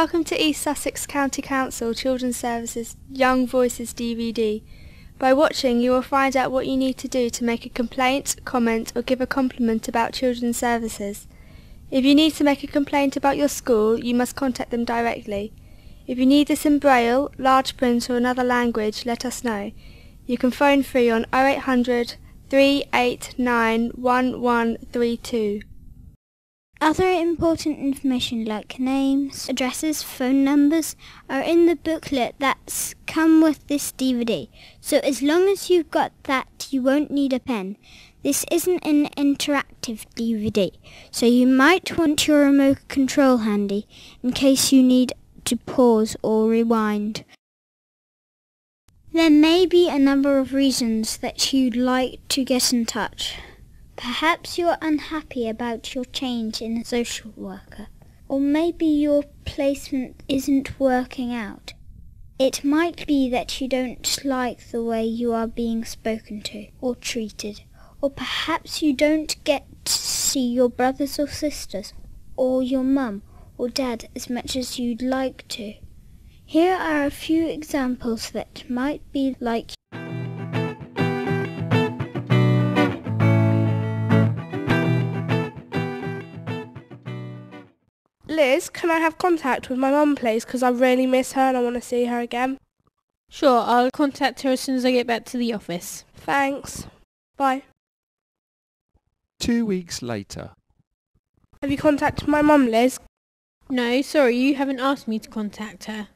Welcome to East Sussex County Council Children's Services Young Voices DVD. By watching, you will find out what you need to do to make a complaint, comment, or give a compliment about children's services. If you need to make a complaint about your school, you must contact them directly. If you need this in Braille, large print, or another language, let us know. You can phone free on 0800 389 1132. Other important information like names, addresses, phone numbers are in the booklet that's come with this DVD. So as long as you've got that, you won't need a pen. This isn't an interactive DVD, so you might want your remote control handy in case you need to pause or rewind. There may be a number of reasons that you'd like to get in touch. Perhaps you're unhappy about your change in a social worker, or maybe your placement isn't working out. It might be that you don't like the way you are being spoken to or treated, or perhaps you don't get to see your brothers or sisters, or your mum or dad as much as you'd like to. Here are a few examples that might be like Liz, can I have contact with my mum, please? Because I really miss her and I want to see her again. Sure, I'll contact her as soon as I get back to the office. Thanks. Bye. Two weeks later. Have you contacted my mum, Liz? No, sorry, you haven't asked me to contact her.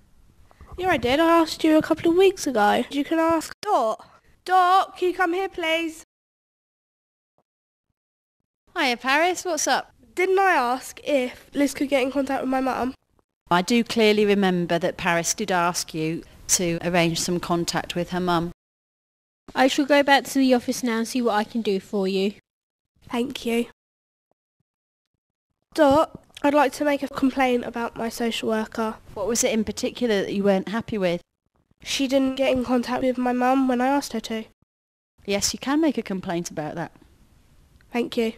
Yeah, I did. I asked you a couple of weeks ago. You can ask Dot. Dot, can you come here, please? Hiya, Paris. What's up? Didn't I ask if Liz could get in contact with my mum? I do clearly remember that Paris did ask you to arrange some contact with her mum. I shall go back to the office now and see what I can do for you. Thank you. Dot, I'd like to make a complaint about my social worker. What was it in particular that you weren't happy with? She didn't get in contact with my mum when I asked her to. Yes, you can make a complaint about that. Thank you.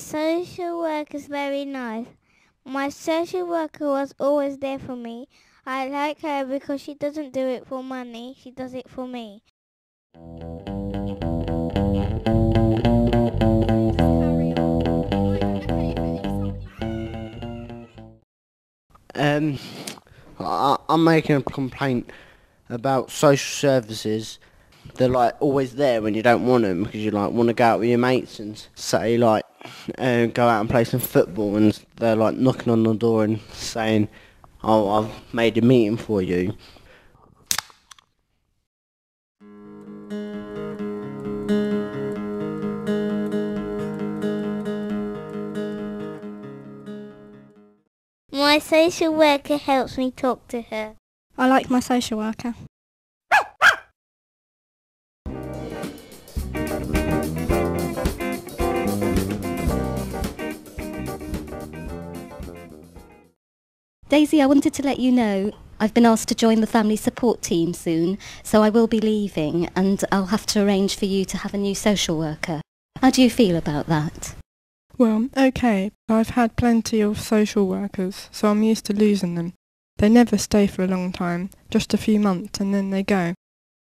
Social worker is very nice. My social worker was always there for me. I like her because she doesn't do it for money, she does it for me. Um, I, I'm making a complaint about social services. They're like always there when you don't want them because you like want to go out with your mates and say like uh, go out and play some football and they're like knocking on the door and saying, "Oh, I've made a meeting for you." My social worker helps me talk to her. I like my social worker. Daisy, I wanted to let you know I've been asked to join the family support team soon, so I will be leaving and I'll have to arrange for you to have a new social worker. How do you feel about that? Well, okay. I've had plenty of social workers, so I'm used to losing them. They never stay for a long time, just a few months and then they go.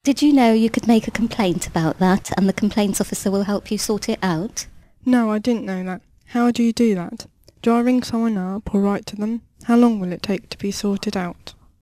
Did you know you could make a complaint about that and the complaints officer will help you sort it out? No, I didn't know that. How do you do that? Do I ring someone up or write to them? How long will it take to be sorted out?